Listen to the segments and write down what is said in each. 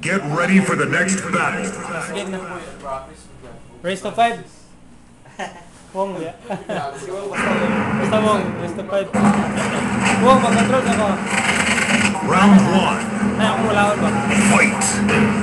Get ready for the next battle. Raise to 5. Wong, ya. Basta Wong, raise to 5. Wong, mag-control na Round 1. Ah, Fight!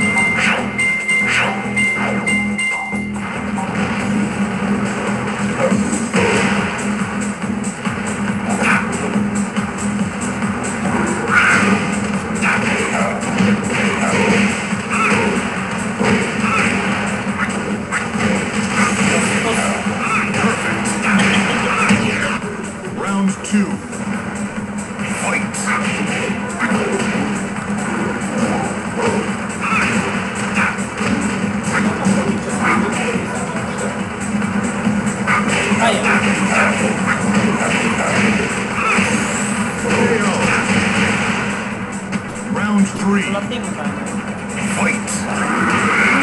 slot nah. nah, kan tim bukan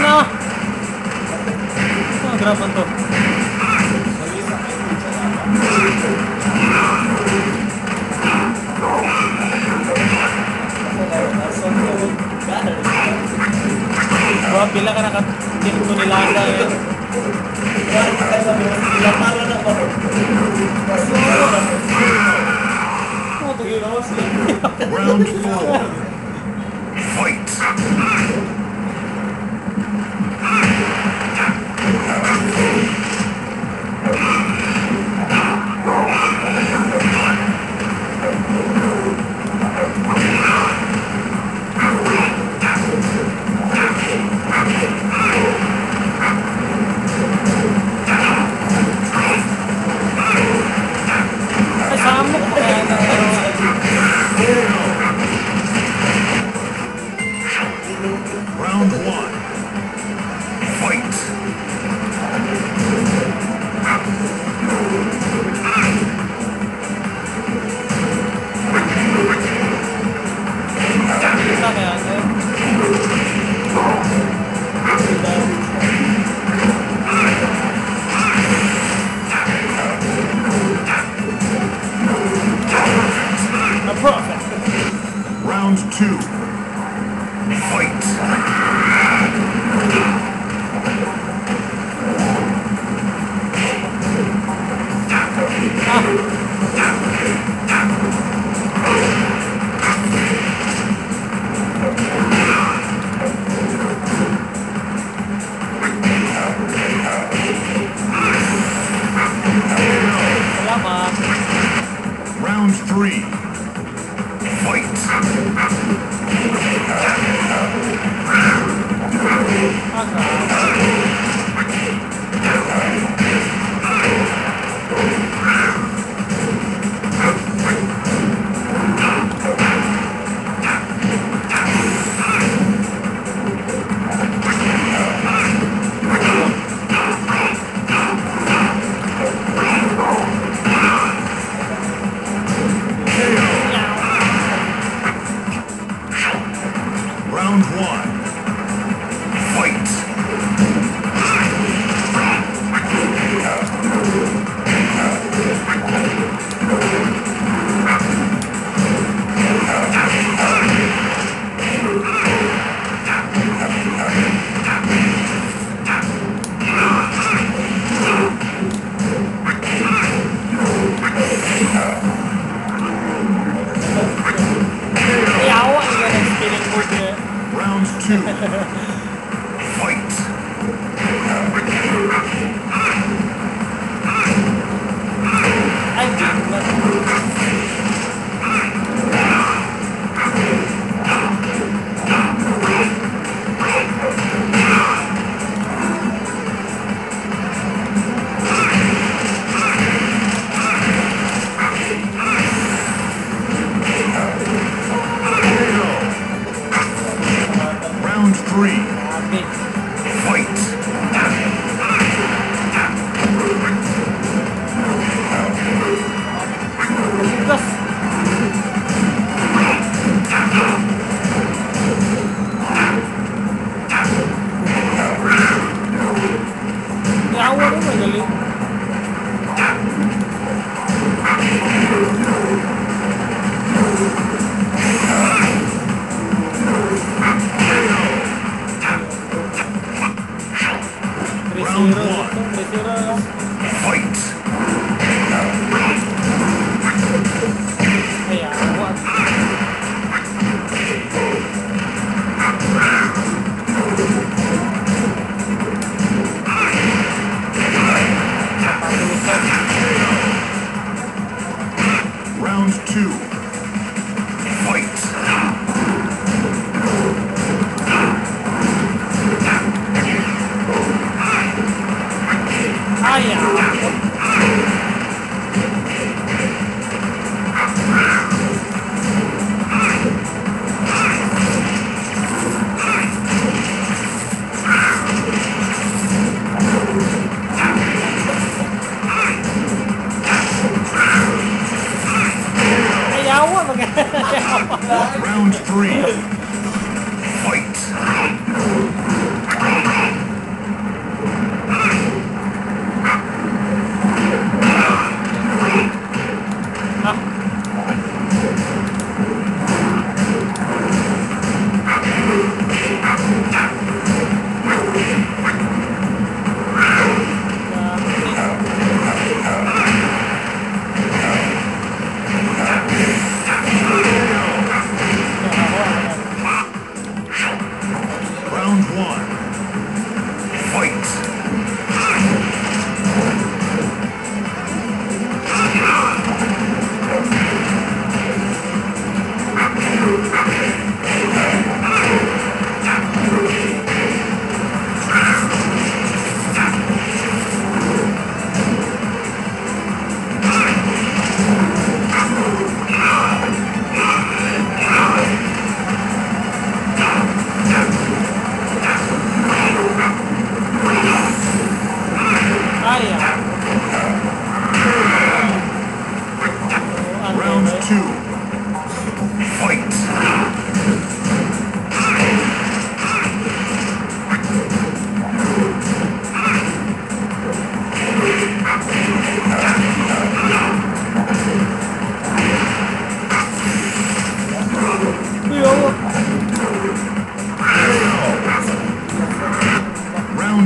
Nah. tuh. bilang kan akan ya. Round four. Let's go. round one.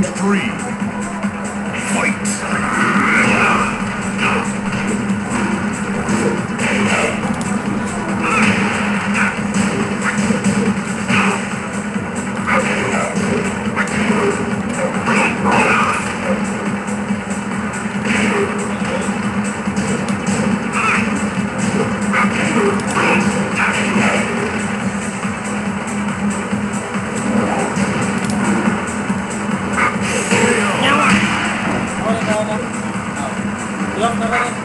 round three. Будь ласка,